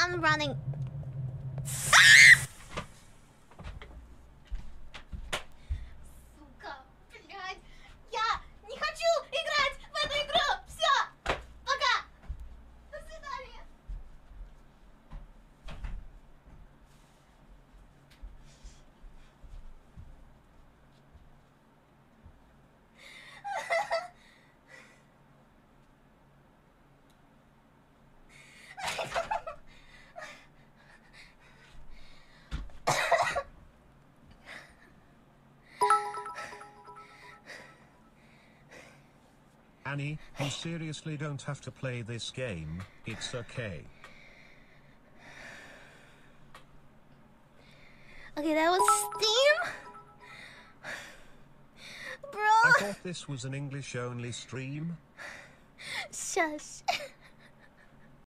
I'm running. Anny, you seriously don't have to play this game, it's okay. Okay, that was Steam. Bro! I thought this was an English only stream. Shush.